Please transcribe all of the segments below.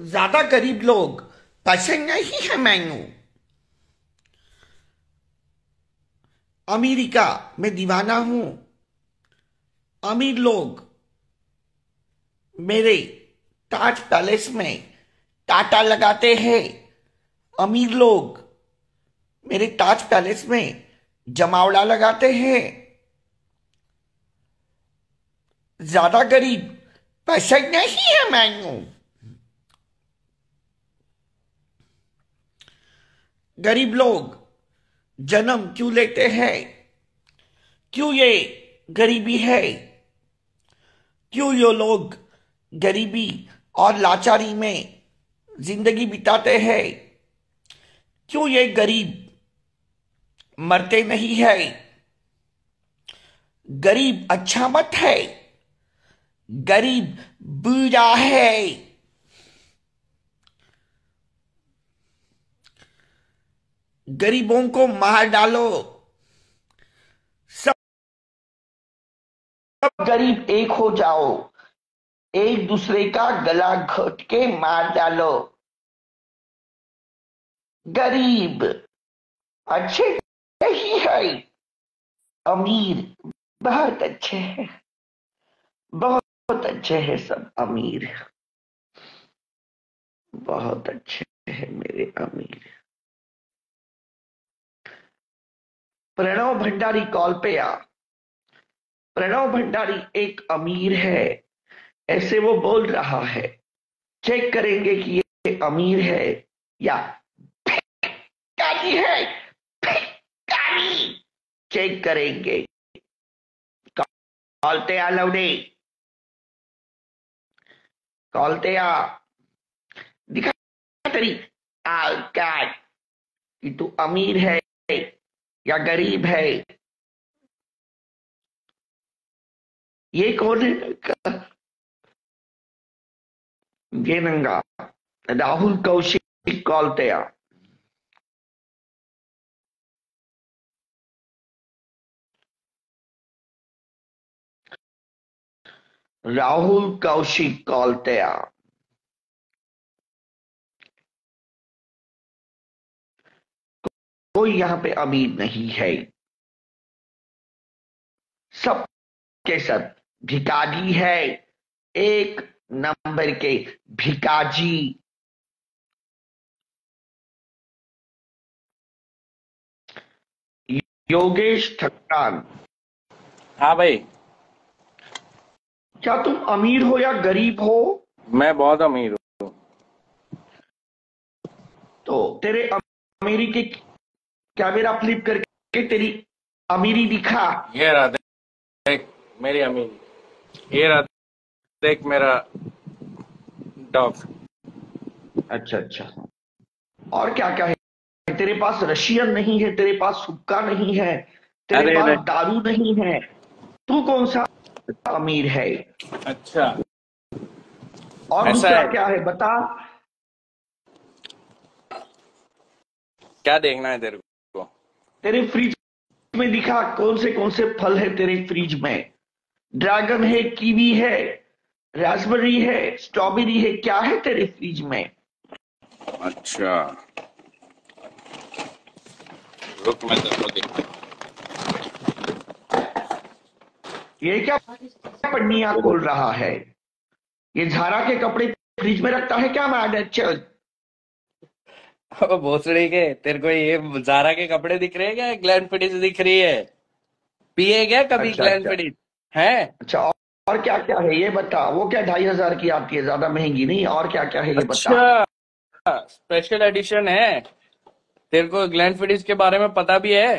ज़्यादा गरीब लोग पसंद नहीं है मैनू। अमेरिका में दीवाना हूँ। अमीर लोग, मेरे ताज पैलेस में टाटा लगाते हैं। अमीर लोग, मेरे ताज पैलेस में जमावड़ा लगाते हैं। ज़्यादा गरीब पसंद नहीं है मैनू। गरीब लोग जन्म क्यों लेते हैं? क्यों ये गरीबी है? क्यों ये लोग गरीबी और लाचारी में ज़िंदगी बिताते हैं? क्यों ये गरीब मरते नहीं है? गरीब अच्छा मत है। गरीब बुरा है। गरीबों को मार डालो। सब सब गरीब एक हो जाओ। एक दूसरे का गला घोट के मार डालो। गरीब अच्छे नहीं है। अमीर बहुत अच्छे हैं। बहुत अच्छे हैं सब अमीर। बहुत अच्छे हैं मेरे अमीर। प्रणव भंडारी कॉल पे आ। प्रणव भंडारी एक अमीर है, ऐसे वो बोल रहा है। चेक करेंगे कि ये अमीर है या भिखारी है, भिखारी। चेक करेंगे। कॉलते आ लवडे कॉलते आ। दिखा तेरी। औकात कि तू अमीर है। या गरीब है? ये कौन है? ये नंगा। राहुल कौशिक कॉलते आ राहुल कौशिक कॉलते कोई यहाँ पे अमीर नहीं है। सब के सब भिकाजी है। एक नंबर के भिकाजी योगेश ठक्कान हाँ भाई। क्या तुम अमीर हो या गरीब हो? मैं बहुत अमीर हूँ। तो तेरे अमीरी के कैमरा फ्लिप करके तेरी अमीरी दिखा। ये रहा देख मेरी अमीरी। ये रहा देख मेरा डॉग। अच्छा अच्छा। और क्या क्या है? तेरे पास रशियन नहीं है तेरे पास हुक्का नहीं है तेरे पास दारू नहीं है। तू कौन सा अमीर है? अच्छा। और दूसरा। क्या है? बता। क्या देखना है तेरे को? तेरे फ्रिज में दिखा कौन से कौन से फल है तेरे फ्रिज में? ड्रैगन है कीवी है रास्पबेरी है स्ट्रॉबेरी है क्या है तेरे फ्रिज में? अच्छा। रुक मैं ये क्या पन्निया खोल रहा है? ये झारा के कपड़े फ्रिज में रखता है क्या मैं भोसड़ी के तेरे को ये जारा के कपड़े दिख रहे हैं क्या? ग्लैंड फिटिस दिख रही है। पिए क्या कभी अच्छा, ग्लैंड अच्छा। फिटिस है? अच्छा और- क्या क्या है ये बता? वो क्या ढाई हज़ार की आती है? ज़्यादा महँगी नहीं और क्या क्या है ये बता? अच्छा स्पेशल एडिशन है। तेरे को ग्लैंड फिटिस के बारे में पता भी है?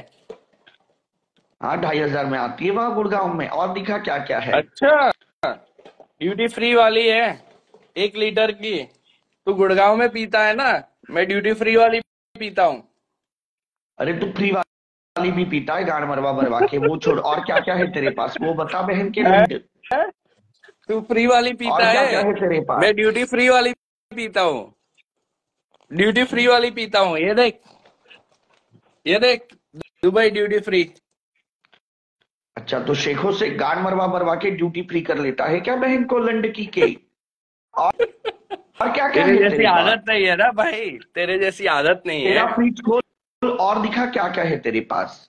हाँ ढाई हज़ार में आती है वहाँ गुड़गांव में। और दिखा क्या क्या है? अच्छा ड्यूटी फ्री वाली है एक लीटर की। तू गुड़गांव में पीता है ना? मैं ड्यूटी फ्री वाली पीता हूँ। अरे तू फ्री वाली भी पीता है गाड़ मरवा मरवा के वो छोड़ और क्या क्या है तेरे पास? वो बता बहन के तू फ्री वाली और पीता क्या क्या है? है तेरे पास? मैं ड्यूटी फ्री वाली पीता हूँ। ड्यूटी फ्री वाली पीता हूँ ये देख। ये देख दुबई ड्यूटी फ्री अच्छा तो शेखों से गाड़ मरवा मरवा के ड्यूटी फ्री कर लेता है क्या बहन को लंड की के? और और क्या क्या तेरे जैसी आदत नहीं है ना भाई? तेरे जैसी आदत नहीं है। फ्रिज खोल और दिखा क्या क्या है तेरे पास।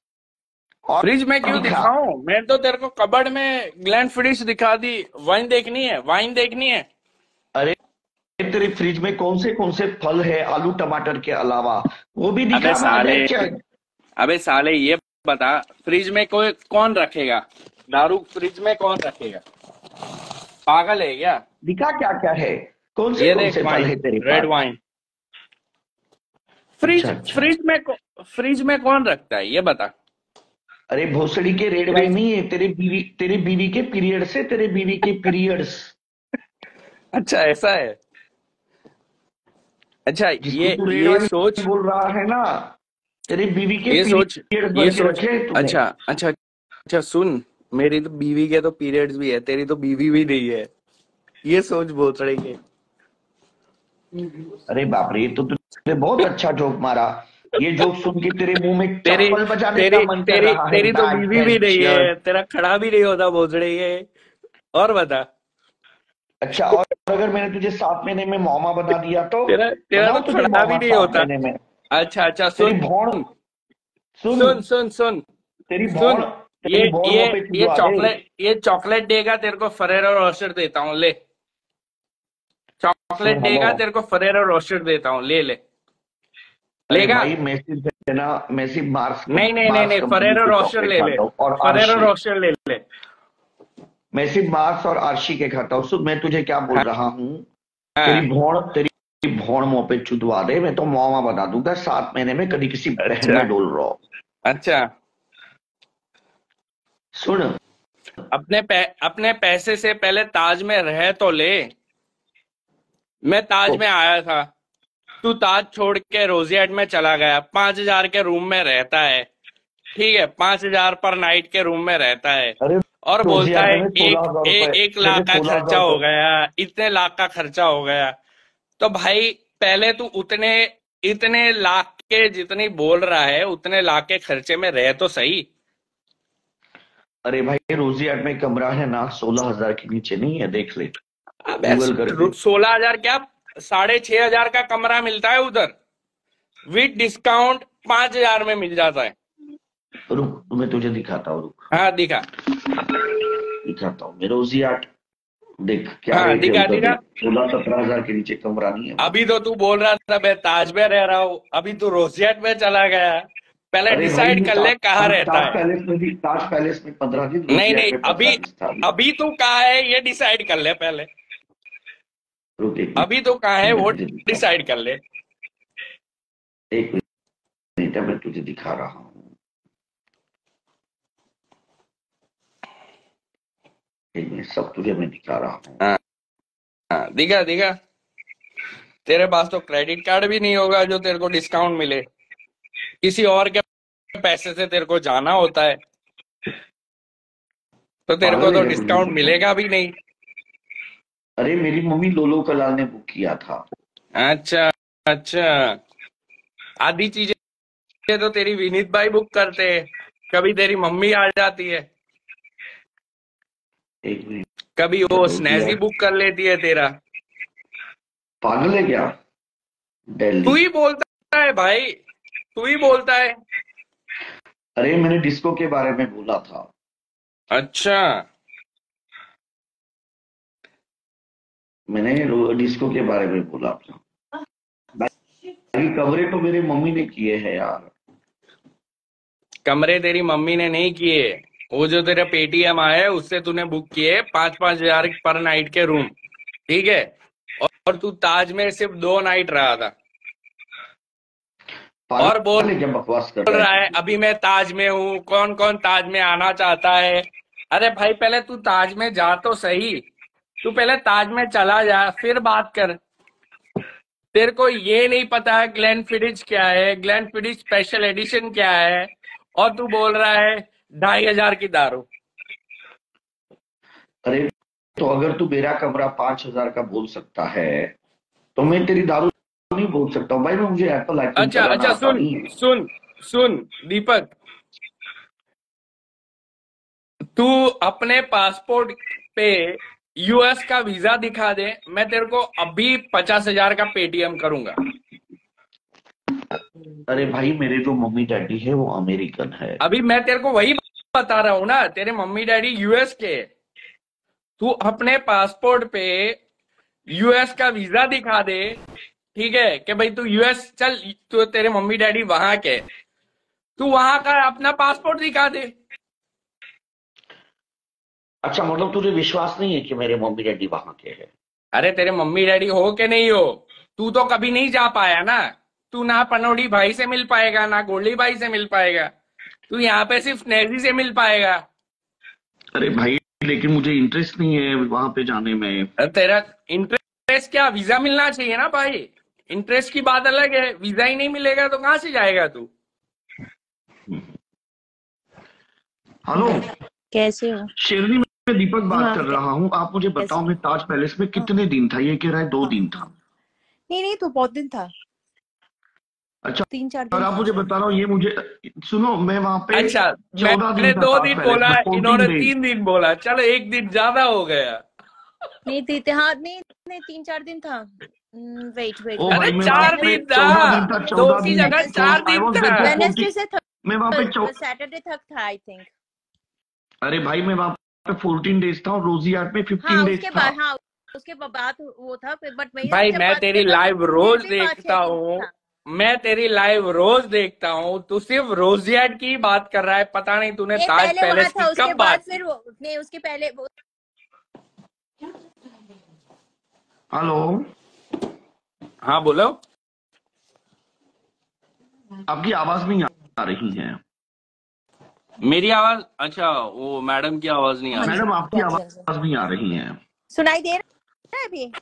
और फ्रिज में क्यों दिखा। दिखाऊँ? मैं तो तेरे को कबड़ में ग्लैंड फिडिश दिखा दी। वाइन देखनी है वाइन देखनी है। अरे तेरे फ्रिज में कौन से कौन से फल है आलू टमाटर के अलावा? वो भी दिखा साले। अबे साले ये बता फ्रिज में कोई कौन रखेगा? दारू फ्रिज में कौन रखेगा? पागल है क्या? दिखा क्या क्या है? कौन से कौन से फल है तेरे रेड वाइन फ्रिज अच्छा फ्रिज में कौ- फ्रिज में कौन रखता है? ये बता। अरे भोसड़ी के रेड वाइन नहीं है तेरे बीवी तेरे बीवी के पीरियड से तेरे बीवी के पीरियड्स अच्छा ऐसा है। अच्छा ये ये सोच बोल रहा है ना तेरी बीवी के ये सोच ये सोच अच्छा अच्छा अच्छा सुन। मेरी तो बीवी के तो पीरियड्स भी है तेरी तो बीवी भी नहीं है। ये सोच भोसड़ी के। अरे बाप रे तो तूने बहुत अच्छा जोक मारा। ये जोक सुन के तेरे मुँह में तेरी बजाने का मन तेरी रहा तेरी तो बीवी भी नहीं है तेरा खड़ा भी नहीं होता भोसड़ी के। और बता। अच्छा और अगर मैंने तुझे सात महीने में मोमा बना दिया तो? तेरा तेरा तो खड़ा भी नहीं होता। अच्छा अच्छा सुन। भौण सुन। सुन सुन सुन। तेरी भौण ये ये ये चॉकलेट ये चॉकलेट देगा तेरे को फरेरो रोस्टर देता हूँ ले। चॉकलेट देगा तेरे को फरेरो रोस्टर देता हूँ ले ले। लेगा? भाई मैसी है ना मैसी मार्स नहीं नहीं नहीं नहीं फरेरो रोस्टर ले ले। और फरेरो रोस्टर ले ले। मैसी मार्स और आरशी के खाता हूँ मैं तुझे क्या बोल हाँ। रहा हूँ? हाँ। तेरी भौण तेरी भौण मुँह पे चुदवा दे मैं तो मामा बना दूँगा। सात महीने में कभी किसी बहन अच्छा में डोल रहा। हो अच्छा। सुन। अपने पै, अपने पैसे से पहले ताज में रह तो ले। मैं ताज तो में आया था। तू ताज छोड़ के रोजियाट में चला गया। पाँच हज़ार के रूम में रहता है। ठीक है पाँच हज़ार पर नाइट के रूम में रहता है। और बोलता है एक सोलह हज़ार ए, रुपए। एक लाख का खर्चा हो गया। इतने लाख का खर्चा हो गया। तो भाई पहले तू उतने इतने लाख के जितनी बोल रहा है उतने लाख के खर्चे में रह तो सही। अरे भाई रोजी रोजियाट में कमरा है ना सोलह हज़ार के नीचे नहीं है देख ले। सोलह हज़ार क्या? साढ़े छह हज़ार का कमरा मिलता है उधर। विद डिस्काउंट पाँच हज़ार में मिल जाता है। रुक मैं तुझे दिखाता हूँ रुक। हाँ दिखा। दिखाता हूँ। मैं रोजियाट देख क्या हाँ दिखा दिखा। सोलह सत्रह हज़ार के नीचे कमरा नहीं है। अभी तो तू बोल रहा था मैं ताज में रह रहा हूँ। अभी तू रोजियाट में चला गया पहले डिसाइड कर ले कहाँ रहता है। पैलेस में भी ताज पैलेस में पंद्रह दिन नहीं नहीं अभी अभी तू कहा है ये डिसाइड कर ले पहले। अभी तो कहा है वो डिसाइड कर ले। एक मिनट मैं तुझे दिखा रहा हूँ। सब तुझे मैं दिखा रहा हूँ। हाँ हाँ दिखा दिखा। तेरे पास तो क्रेडिट कार्ड भी नहीं होगा जो तेरे को डिस्काउंट मिले। किसी और के पैसे से तेरे को जाना होता है। तो तेरे को तो डिस्काउंट मिलेगा भी नहीं। अरे मेरी मम्मी लोलो कलाल ने बुक किया था। अच्छा अच्छा। आधी चीज़ें तो तेरी विनीत भाई बुक करते हैं। कभी तेरी मम्मी आ जाती है। एक मिनट कभी वो स्नैजी बुक कर लेती है तेरा। पागल है क्या? तू ही बोलता है भाई। तू ही बोलता है। अरे मैंने डिस्को के बारे में बोला था। अच्छा। मैंने डिस्को के बारे में बोला था बाकी कमरे तो मेरे मम्मी ने किए हैं यार। कमरे तेरी मम्मी ने नहीं किए। वो जो तेरा पेटीएम आया है उससे तूने बुक किए पाँच पाँच हज़ार पर नाइट के रूम ठीक है? और, तू ताज में सिर्फ़ दो नाइट रहा था। और बोल क्या बकवास कर बोल रहा रहा है है अभी मैं ताज में हूँ कौन कौन ताज में आना चाहता है? अरे भाई पहले तू ताज में जा तो सही। तू पहले ताज में चला जा फिर बात कर। तेरे को ये नहीं पता है ग्लैन फिडिज क्या है ग्लैन फिडिज स्पेशल एडिशन क्या है और तू बोल रहा है ढाई हज़ार की दारू। अरे तो अगर तू मेरा कमरा पाँच हज़ार का बोल सकता है तो मैं तेरी दारू नहीं बोल सकता हूँ। भाई मैं मुझे एप्पल अच्छा अच्छा सुन सुन सुन दीपक। तू अपने पासपोर्ट पे यूएस का वीज़ा दिखा दे मैं तेरे को अभी पचास हज़ार का पेटीएम करूँगा। अरे भाई मेरे जो मम्मी डैडी है वो अमेरिकन है। अभी मैं तेरे को वही बता रहा हूँ ना तेरे मम्मी डैडी यूएस के। तू अपने पासपोर्ट पे यूएस का वीज़ा दिखा दे ठीक है कि भाई तू यूएस चल तो तेरे मम्मी डैडी वहाँ के। तू वहाँ का अपना पासपोर्ट दिखा दे। अच्छा मतलब तुझे विश्वास नहीं है कि मेरे मम्मी डैडी वहाँ के हैं? अरे तेरे मम्मी डैडी हो के नहीं हो? तू तो कभी नहीं जा पाया ना? तू ना पनौड़ी भाई से मिल पाएगा ना गोल्डी भाई से मिल पाएगा। तू यहाँ पे सिर्फ़ नेजी से मिल पाएगा। अरे भाई लेकिन मुझे इंटरेस्ट नहीं है वहाँ पे जाने में। तेरा इंटरेस्ट क्या? वीज़ा मिलना चाहिए ना भाई। इंटरेस्ट की बात अलग है। वीज़ा ही नहीं मिलेगा तो कहाँ से जाएगा तू? हेलो कैसे हो? शेरनी मैं दीपक बात हाँ, कर रहा हूँ। आप मुझे बताओ मैं ताज पैलेस में कितने दिन था? ये कह रहा है दो दिन था। नहीं नहीं तो बहुत दिन था। अच्छा तीन चार और दिन आप मुझे बता रहा हूँ ये मुझे सुनो मैं वहाँ पे अच्छा चौदह मैंने दिन दो दिन बोला इन्होंने तीन दिन बोला। चलो एक दिन ज़्यादा हो गया। नहीं ती, हाँ नहीं नहीं तीन चार दिन था। वेट वेट ओ अरे भाई मैं चार दिन था। 14 दिन था दो की जगह चार दिन। था। वेडनेसडे से मैं वहाँ पे सैटरडे तक था। आई थिंक अरे भाई मैं वहाँ पे 14 डेज़ था और रोजी आर्ट में 15 हाँ डेज़ उसके था। हाँ उसके बाद वो था बट मैं भाई मैं तेरी लाइव रोज देखता हूँ। मैं तेरी लाइव रोज देखता हूँ। तू सिर्फ़ रोजियाट की बात कर रहा है पता नहीं तूने ताज पहले था की उसके कब बात फिर वो नहीं उसके पहले हेलो? हाँ बोलो। आपकी आवाज़ नहीं आ रही है। मेरी आवाज़ अच्छा वो मैडम की आवाज़ नहीं आ रही। मैडम आपकी हाँ आवाज़ नहीं आ रही है। सुनाई दे रहा है अभी?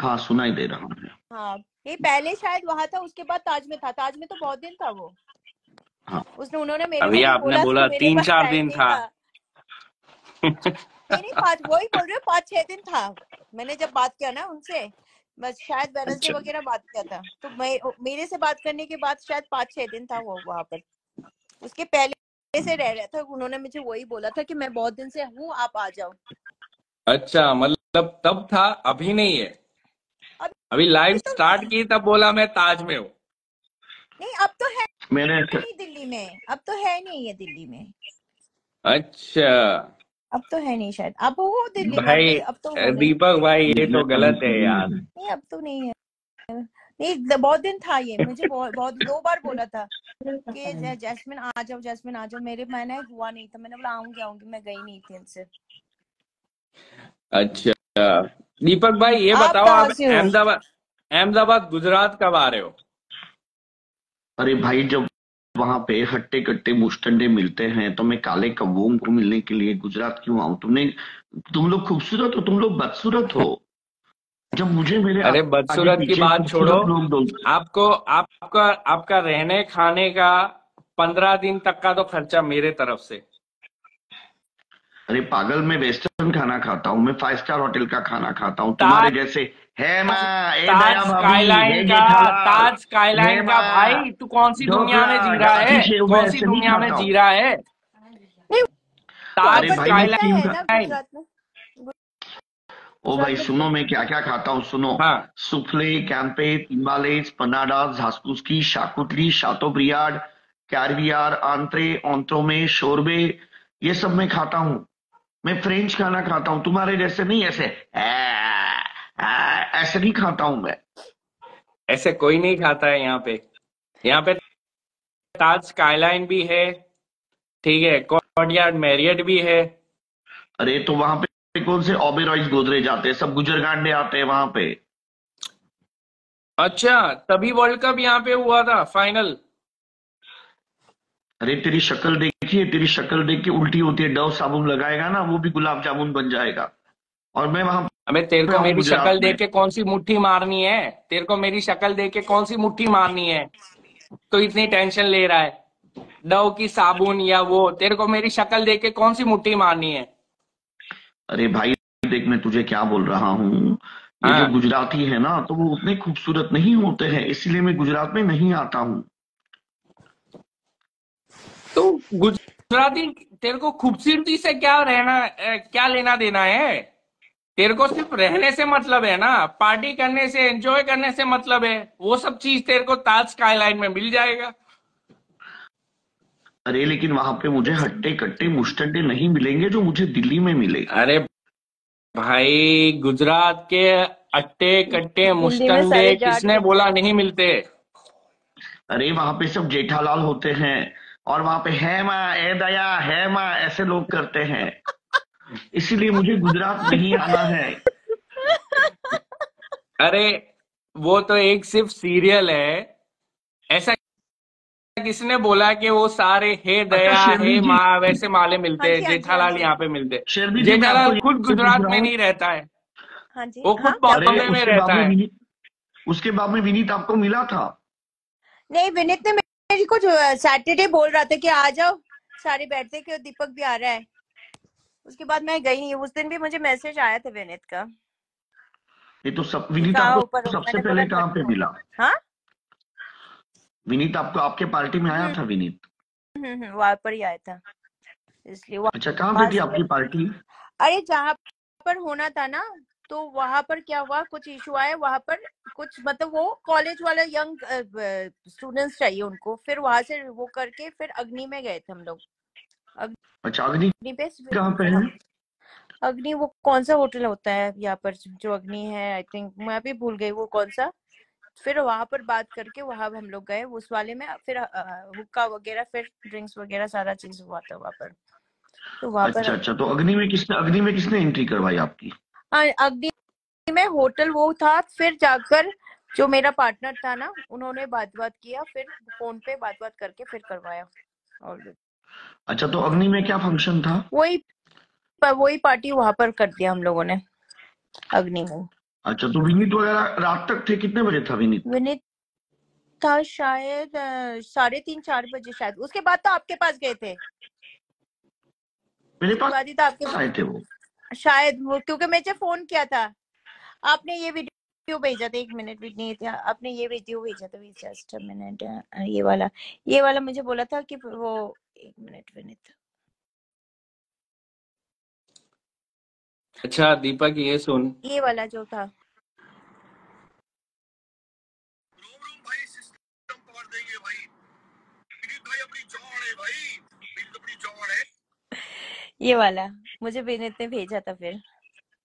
हाँ सुनाई दे रहा है। हाँ ये पहले शायद वहाँ था उसके बाद ताज में था। ताज में तो बहुत दिन था वो। हाँ। उसने उन्होंने मेरे अभी आपने बोला मेरे तीन चार दिन था। नहीं नहीं पाँच वही बोल रहे हो पाँच छह दिन था। मैंने जब बात किया ना उनसे बस शायद वेनसडे अच्छा। वगैरह बात किया था। तो मैं मेरे से बात करने के बाद शायद पाँच छह दिन था वो वहाँ पर। उसके पहले से रह रहा था उन्होंने मुझे वही बोला था कि मैं बहुत दिन से हूँ आप आ जाओ। अच्छा मतलब तब था अभी नहीं है? अभी अभी लाइव तो स्टार्ट की तब बोला मैं ताज में हूँ। नहीं अब तो है मैंने नहीं दिल्ली में अब तो है नहीं ये दिल्ली में। अच्छा। अब तो है नहीं शायद अब हो दिल्ली में भाई अब तो दीपक भाई ये तो गलत है यार। नहीं अब तो नहीं है। नहीं बहुत दिन था ये मुझे बहुत बहुत दो बार बोला था कि जैस्मिन आ जाओ जैस्मिन आ जाओ। मेरे मैंने हुआ नहीं था मैंने बोला आऊँगी आऊँगी मैं गई नहीं थी इनसे। अच्छा दीपक भाई ये आप बताओ आप अहमदाबाद अहमदाबाद गुजरात कब आ रहे हो? अरे भाई जब वहाँ पे हट्टे कट्टे मुस्टंडे मिलते हैं तो मैं काले कौओं को मिलने के लिए गुजरात क्यों आऊँ? तुमने तुम लोग खूबसूरत हो तुम लोग बदसूरत हो। जब मुझे मेरे अरे बदसूरत की बात छोड़ो। आपको आपका आपका रहने खाने का पंद्रह दिन तक का तो खर्चा मेरे तरफ़ से। अरे पागल मैं वेस्टर्न खाना खाता हूँ मैं फाइव स्टार होटल का खाना खाता हूँ। तुम्हारे जैसे है ताज स्काईलाइन का ताज स्काईलाइन का भाई तू कौन सी दुनिया में जी रहा है? कौन सी दुनिया में जी रहा है? ताज स्काईलाइन ओ भाई सुनो मैं क्या क्या खाता हूँ सुनो। हाँ। सुफले कैंपे तिम्बालेस पनाडा झास्कुस्की शाकुतली शातोब्रियाड कैरवियार आंत्रे ऑन्त्रोमे शोरबे ये सब मैं खाता हूँ। मैं फ्रेंच खाना खाता हूँ। तुम्हारे जैसे नहीं ऐसे आ, आ, ऐसे नहीं खाता हूँ मैं। ऐसे कोई नहीं खाता है यहाँ पे। यहाँ पे ताज स्काईलाइन भी है ठीक है कॉर्डियार्ड मैरियट भी है। अरे तो वहाँ पे कौन से ओबेरॉइज गोदरे जाते हैं? सब गुजरगांडे आते हैं वहाँ पे। अच्छा तभी वर्ल्ड कप यहाँ पे हुआ था फाइनल अरे तेरी शक्ल देखिए तेरी शक्ल देख के उल्टी होती है डव साबुन लगाएगा ना वो भी गुलाब जामुन बन जाएगा। और मैं वहाँ अबे तेरे को मेरी शक्ल। देख के कौन सी मुट्ठी मारनी है? तेरे को मेरी शक्ल देख के कौन सी मुट्ठी मारनी है? तो इतनी टेंशन ले रहा है। डव की साबुन या वो तेरे को मेरी शक्ल देख के कौन सी मुट्ठी मारनी है? अरे भाई देख मैं तुझे क्या बोल रहा हूँ। ये हाँ। जो गुजराती है ना तो वो उतने खूबसूरत नहीं होते हैं इसलिए मैं गुजरात में नहीं आता हूँ। तो गुजराती तेरे को खूबसूरती से क्या रहना क्या लेना देना है? तेरे को सिर्फ़ रहने से मतलब है ना? पार्टी करने से एंजॉय करने से मतलब है? वो सब चीज़ तेरे को ताज स्काईलाइन में मिल जाएगा। अरे लेकिन वहाँ पे मुझे हट्टे कट्टे मुस्टड्डे नहीं मिलेंगे जो मुझे दिल्ली में मिले। अरे भाई गुजरात के अट्टे कट्टे मुस्टंडे किसने बोला नहीं मिलते? अरे वहाँ पे सब जेठालाल होते हैं और वहाँ पे है माँ ए दया है माँ ऐसे लोग करते हैं। इसीलिए मुझे गुजरात नहीं आना है। अरे वो तो एक सिर्फ़ सीरियल है। ऐसा किसने बोला कि वो सारे हे दया अच्छा हे जी। माँ वैसे माले मिलते हाँ हैं हाँ जी हाँ जेठालाल यहाँ पे मिलते हैं। जेठालाल खुद गुजरात में नहीं रहता है। हाँ वो खुद हाँ बॉम्बे में उसके बाद रहता है उसके बाद में विनीत आपको मिला था? नहीं विनीत ने मेरे को जो सैटरडे बोल रहा था कि आ जाओ सारे बैठते कि दीपक भी आ रहा है। उसके बाद मैं गई नहीं उस दिन भी मुझे मैसेज आया था विनीत का। ये तो सब विनीत आपको सबसे पहले कहाँ पे मिला? हाँ? विनीत आपको आपके पार्टी में आया हम्म। था विनीत? हम्म हम्म, वहाँ पर ही आया था। इसलिए अच्छा कहाँ पे थी आपकी पार्टी? अरे जहाँ पर होना था ना तो वहाँ पर क्या हुआ कुछ इशू आया वहाँ पर कुछ मतलब वो कॉलेज वाला यंग स्टूडेंट्स चाहिए उनको फिर वहाँ से वो करके फिर अग्नि में गए थे हम लोग। अच्छा अग्नि अग्नि पे कहाँ पे है? अग्नि वो कौन सा होटल होता है यहाँ पर जो अग्नि है आई थिंक मैं भी भूल गई वो कौन सा? फिर वहाँ पर बात करके वहाँ हम लोग गए उस वाले में फिर हुक्का वगैरह फिर ड्रिंक्स वगैरह सारा चीज़ हुआ था वहाँ पर। तो वहाँ पर अच्छा अच्छा तो अग्नि में किसने अग्नि में किसने एंट्री करवाई आपकी? हाँ, अग्नि में होटल वो था फिर जाकर जो मेरा पार्टनर था ना उन्होंने बात बात किया फिर फ़ोन पे बात बात करके फिर करवाया। और अच्छा तो अग्नि में क्या फ़ंक्शन था? वही वही पार्टी वहाँ पर कर दिया हम लोगों ने अग्नि में। अच्छा तो विनीत वगैरह रात तक थे? कितने बजे था विनीत? विनीत था शायद साढ़े तीन चार बजे शायद। उसके बाद तो आपके पास गए थे। मेरे पास बाद ही तो आपके आए थे वो। शायद वो क्योंकि मुझे फ़ोन किया था आपने ये वीडियो भेजा था एक मिनट भी नहीं था आपने ये वीडियो भेजा था जस्ट मिनट ये वाला ये वाला मुझे बोला था कि वो एक मिनट विनीत। अच्छा दीपक ये सुन। ये वाला जो था। भाई सिस्टम पकड़ देंगे भाई। विनीत भाई अपनी जौड़ है भाई। विनीत अपनी जौड़ है। ये वाला मुझे विनीत ने भेजा था फिर।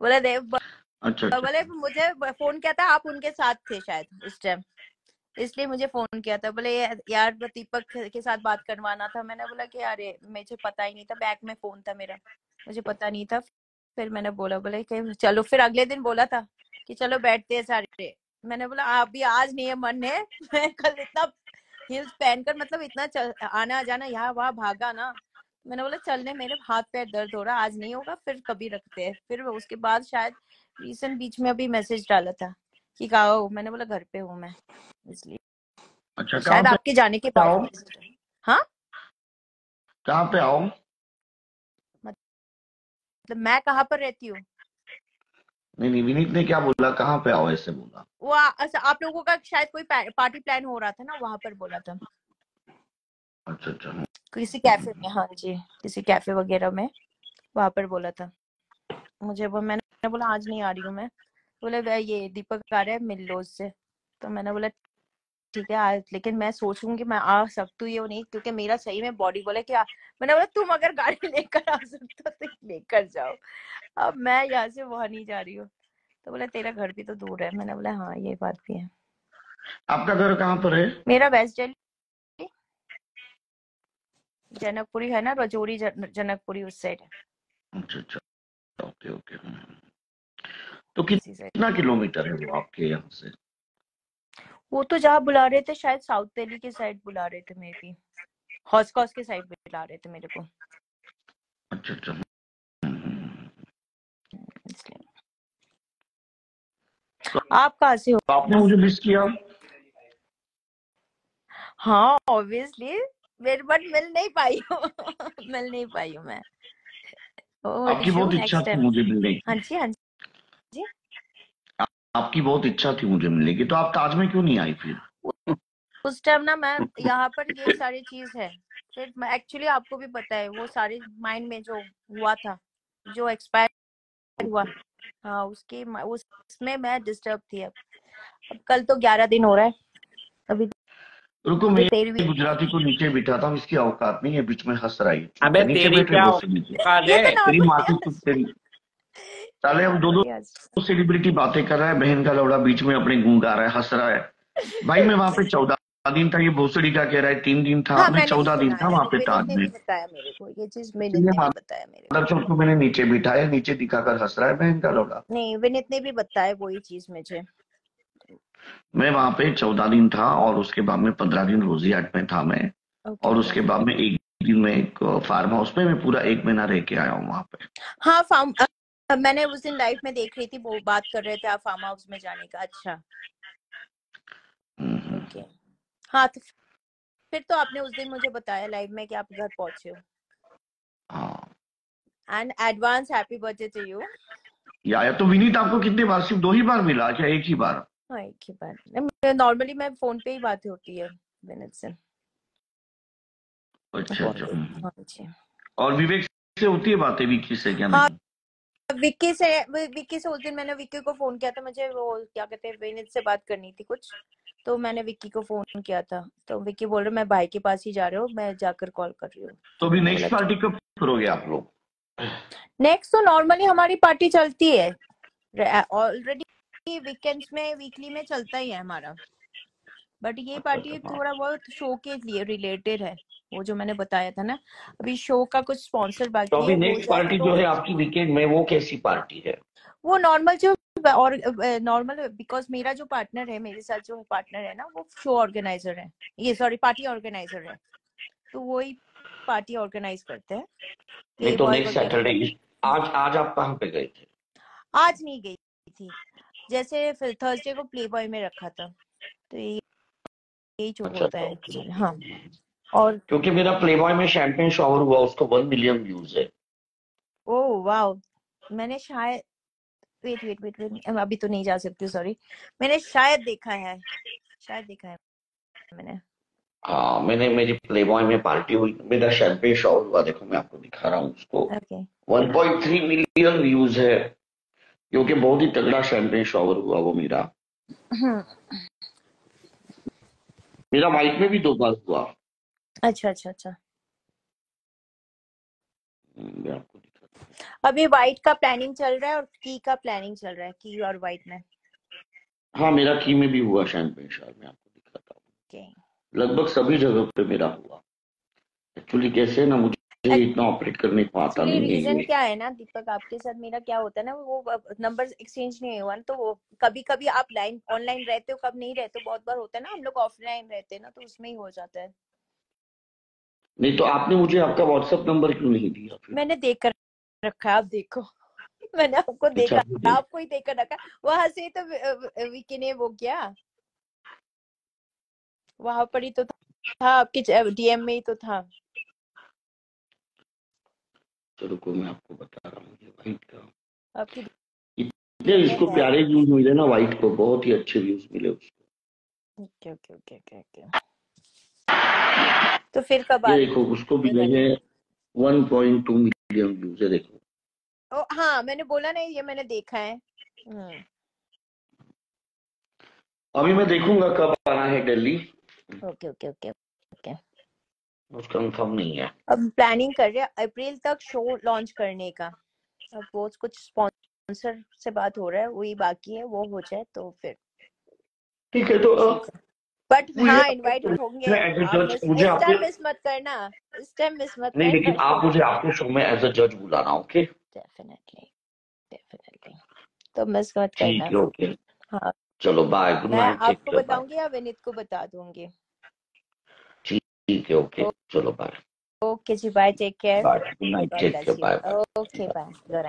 बोला देव अच्छा अच्छा। बोले मुझे फ़ोन किया था आप उनके साथ थे शायद उस टाइम इसलिए मुझे फ़ोन किया था। बोले यार दीपक के साथ बात करवाना था। मैंने बोला कि यार मुझे पता ही नहीं था बैग में फ़ोन था मेरा। मुझे पता नहीं था। फिर मैंने बोला बोले कि चलो फिर अगले दिन बोला था कि चलो बैठते हैं सारे। मैंने बोला अभी आज नहीं है मन है। मैं कल इतना हिल्स पहनकर मतलब इतना चल, आना जाना यहाँ वहाँ भागा ना। मैंने बोला चलने मेरे हाथ पैर दर्द हो रहा आज नहीं होगा फिर कभी रखते हैं। फिर उसके बाद शायद रिसेंट बीच में अभी मैसेज डाला था कि कहा हो? मैंने बोला घर पे हूँ मैं। इसलिए। अच्छा शायद आपके जाने के बाद। हाँ? कहाँ पे आओ? मतलब मैं कहाँ पर रहती हूँ? नहीं नहीं विनीत ने क्या बोला? कहाँ पे आओ? ऐसे बोला। वो अच्छा, आप लोगों का शायद कोई पार्टी प्लान हो रहा था ना वहाँ पर बोला था। अच्छा अच्छा। किसी कैफ़े में हाँ जी किसी कैफ़े वगैरह में वहाँ पर बोला था। मुझे वो मैंने बोला आज नहीं आ रही हूँ मैं। बोले ये दीपक आ रहा है मिल लो उससे तो मैंने बोला ठीक है आज लेकिन मैं सोचूँगी मैं आ सकती हूँ या नहीं क्योंकि मेरा सही में बॉडी बोले कि मैंने बोला तुम अगर गाड़ी लेकर आ सकते हो तो लेकर जाओ। अब मैं यहाँ से वहाँ नहीं जा रही हूँ। तो बोला तेरा घर भी तो दूर है। मैंने बोला हाँ ये बात भी है। आपका घर कहाँ पर है? मेरा वेस्ट दिल्ली जनकपुरी है ना रजौरी जन, जनकपुरी उस साइड है। अच्छा अच्छा। Okay okay. हम्म। तो कितना किलोमीटर है वो आपके यहाँ से? वो तो जहाँ बुला रहे थे शायद साउथ दिल्ली के साइड बुला रहे थे मे बी हॉस्कॉस के साइड बुला रहे थे मेरे को। अच्छा अच्छा। हम्म। आप कहा से हो? तो आपने मुझे मिस किया? हाँ ऑब्वियसली मेरे बट मिल नहीं पाई हूँ। मिल नहीं पाई हूँ मैं। आपकी बहुत इच्छा थी मुझे मिलने हाँ जी हाँ जी। आपकी बहुत इच्छा थी मुझे मिलने की तो आप ताज में क्यों नहीं आई फिर? उस टाइम ना मैं यहाँ पर ये सारी चीज़ है। फिर एक्चुअली आपको भी पता है वो सारे माइंड में जो हुआ था जो एक्सपायर हुआ हाँ उसके उसमें मैं डिस्टर्ब थी अब। अब कल तो ग्यारह दिन हो रहा है। अभी रुको मैं ये गुजराती को नीचे बिठा था इसकी औकात नहीं है बीच में हंस रही अबे तेरी क्या औकात है? तो तेरी माँ की साले हम दो दो सेलिब्रिटी बातें कर रहा है बहन का लौड़ा बीच में अपने गुण गा रहा है हंस रहा है। भाई मैं वहाँ पे चौदह दिन था ये भोसड़ी का कह रहा है तीन दिन था हाँ मैं चौदह दिन था है वहाँ पे ताज में। बताया मेरे को मैंने नीचे बिठाया नीचे दिखाकर हंस रहा है बहन का लौड़ा। नहीं विनित ने भी बताया वही चीज़ मुझे। मैं वहाँ पे चौदह दिन था और उसके बाद में पंद्रह दिन रोजी हाट में था मैं। और उसके बाद में एक दिन में एक फार्म हाउस में मैं पूरा एक महीना रह के आया हूँ वहाँ पे। हाँ फार्म अ, मैंने उस दिन लाइव में देख रही थी वो बात कर रहे थे आप फार्म हाउस में जाने का। अच्छा। ओके। हाँ तो फिर तो आपने उस दिन मुझे बताया लाइव में कि आप घर पहुँचे हो। And advance happy birthday to you या, या तो विनीत आपको कितने बार सिर्फ़ दो ही बार मिला क्या एक ही बार? हाँ एक ही बार। नॉर्मली मैं फ़ोन पे ही बात होती है विनित से। अच्छा अच्छा। हम्म। और विवेक से होती है बातें विक्की से क्या हाँ नहीं? विक्की से विक्की से उस दिन मैंने विक्की को फ़ोन किया था मुझे वो क्या कहते हैं विनीत से बात करनी थी कुछ तो मैंने विक्की को फ़ोन किया था तो विक्की बोल रहे मैं भाई के पास ही जा रही हूँ मैं जाकर कॉल कर रही हूँ। तो अभी नेक्स्ट पार्टी कब करोगे आप लोग? नेक्स्ट तो नॉर्मली हमारी पार्टी चलती है ऑलरेडी वीकेंड्स में वीकली में चलता ही है हमारा। बट ये अच्छा पार्टी अच्छा हाँ। थोड़ा बहुत शो के लिए रिलेटेड है वो जो मैंने बताया था ना। अभी शो का कुछ स्पॉन्सर बाकी तो अभी नेक्स्ट पार्टी तो जो है आपकी वीकेंड में वो कैसी पार्टी है? वो नॉर्मल जो और नॉर्मल बिकॉज़ मेरा जो पार्टनर है मेरे साथ जो पार्टनर है ना वो शो ऑर्गेनाइजर है। ये सॉरी पार्टी ऑर्गेनाइजर है। तो वही पार्टी ऑर्गेनाइज करते हैं। नहीं तो नेक्स्ट सैटरडे आज आज आप कहाँ पे गए थे? आज नहीं गई थी। जैसे फिर थर्सडे को प्ले बॉय में रखा था। तो ये यही जो अच्छा होता है ओके हाँ। और क्योंकि मेरा प्लेबॉय में शैंपेन शॉवर हुआ उसको वन मिलियन व्यूज़ है। Oh wow. मैंने शायद वेट वेट वेट वेट अभी तो नहीं जा सकती सॉरी मैंने शायद देखा है शायद देखा है मैंने। हाँ मैंने मेरी प्लेबॉय में पार्टी हुई मेरा शैंपेन शॉवर हुआ देखो मैं आपको दिखा रहा हूँ उसको। ओके 1.3 मिलियन व्यूज़ है क्योंकि बहुत ही तगड़ा शैंपेन शॉवर हुआ वो मेरा। मेरा वाइफ में भी दो बार हुआ। अच्छा अच्छा अच्छा। हम्म, अभी व्हाइट का प्लानिंग चल रहा है और की का प्लानिंग चल रहा है की और व्हाइट में। हाँ मेरा की में भी हुआ शॉवर मैं आपको दिखाता हूँ। Okay. लगभग सभी जगह पे मेरा हुआ। एक्चुअली कैसे ना मुझे इतना ऑपरेट करने को आता नहीं है रीजन क्या है ना दीपक आपके साथ मेरा क्या होता है ना वो नंबर एक्सचेंज नहीं हुआ ना तो वो कभी कभी आप लाइन ऑनलाइन रहते हो कब नहीं रहते हो बहुत बार होता है ना हम लोग ऑफलाइन रहते हैं ना तो उसमें ही हो जाता है। नहीं तो आपने मुझे आपका व्हाट्सएप नंबर क्यों नहीं दिया फिर? मैंने देख कर रखा है आप देखो। मैंने आपको अच्छा देखा आपको ही देख कर रखा वहाँ से तो विकी ने वो किया। वहाँ पर ही तो था आपके डीएम में ही तो था। चलो को मैं आपको बता रहा हूँ ये वाइट का। इतने इसको प्यारे व्यूज़ मिले ना वाइट को बहुत ही अच्छे व्यूज़ मिले उसको। Okay okay okay okay okay तो फिर कब आ ये देखो उसको भी गए 1.2 मिलियन व्यूज़ है देखो। ओ हाँ मैंने बोला ना ये मैंने देखा है। हम्म। अभी मैं देखूँगा कब आना है Delhi. Okay okay okay okay confirm नहीं है अब प्लानिंग कर रहे हैं अप्रैल तक शो लॉन्च करने का। अब वो कुछ स्पॉन्सर से बात हो रहा है वही बाकी है वो हो जाए तो फिर। ठीक है तो बट हाँ। आपके इनवाइट होंगे। एज आप मिस मुझे इस टाइम मिस मत करना। इस टाइम मिस मत नहीं लेकिन आप मुझे आपके शो में एज अ जज बुलाना ओके डेफिनेटली डेफिनेटली तो मिस मत करना। ठीक है ओके हाँ। चलो बाय गुड मैं नाइट आपको बताऊँगी या विनीत को बता दूँगी? ठीक है ओके चलो बाय ओके जी bye take care bye good night take care bye bye okay bye good night